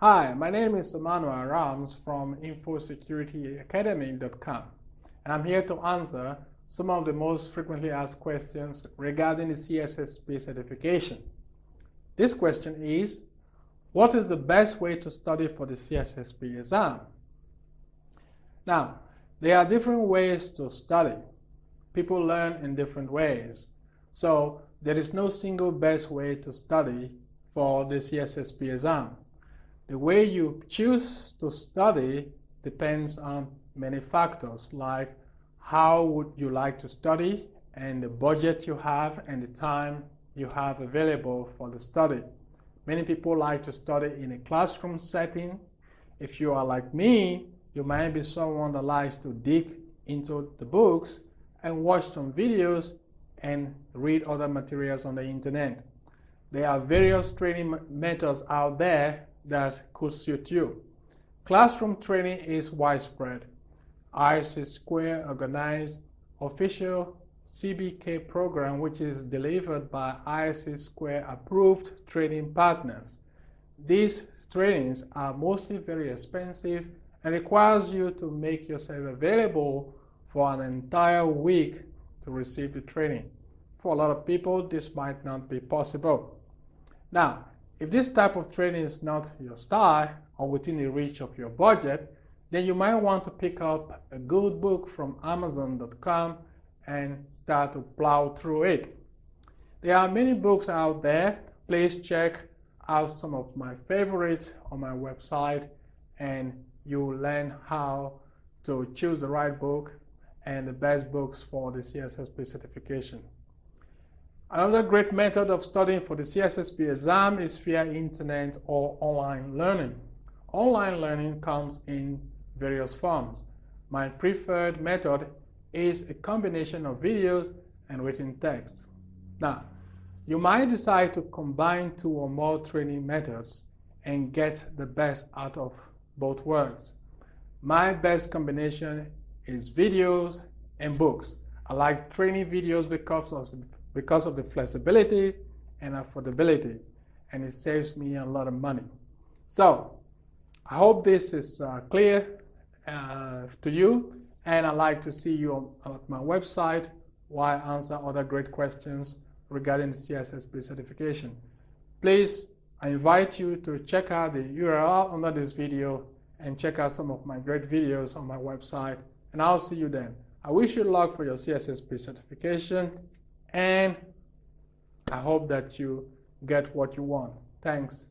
Hi, my name is Emmanuel Rams from InfoSecurityAcademy.com, and I'm here to answer some of the most frequently asked questions regarding the CISSP certification. This question is, what is the best way to study for the CISSP exam? Now, there are different ways to study. People learn in different ways. So there is no single best way to study for the CISSP exam. The way you choose to study depends on many factors like how would you like to study and the budget you have and the time you have available for the study. Many people like to study in a classroom setting. If you are like me, you might be someone that likes to dig into the books and watch some videos and read other materials on the internet. There are various training methods out there that could suit you. Classroom training is widespread. ISC Square organized official CBK program which is delivered by ISC Square approved training partners. These trainings are mostly very expensive and requires you to make yourself available for an entire week to receive the training. For a lot of people, this might not be possible. Now, if this type of training is not your style or within the reach of your budget, then you might want to pick up a good book from Amazon.com and start to plow through it. There are many books out there. Please check out some of my favorites on my website and you will learn how to choose the right book and the best books for the CISSP certification. Another great method of studying for the CISSP exam is via internet or online learning. Online learning comes in various forms. My preferred method is a combination of videos and written text. Now, you might decide to combine two or more training methods and get the best out of both worlds. My best combination is videos and books. I like training videos because of, because of the flexibility and affordability, and it saves me a lot of money. So, I hope this is uh, clear uh, to you, and I'd like to see you on, on my website while I answer other great questions regarding the CISSP certification. Please, I invite you to check out the URL under this video and check out some of my great videos on my website, and I'll see you then. I wish you luck for your CISSP certification, and I hope that you get what you want. Thanks.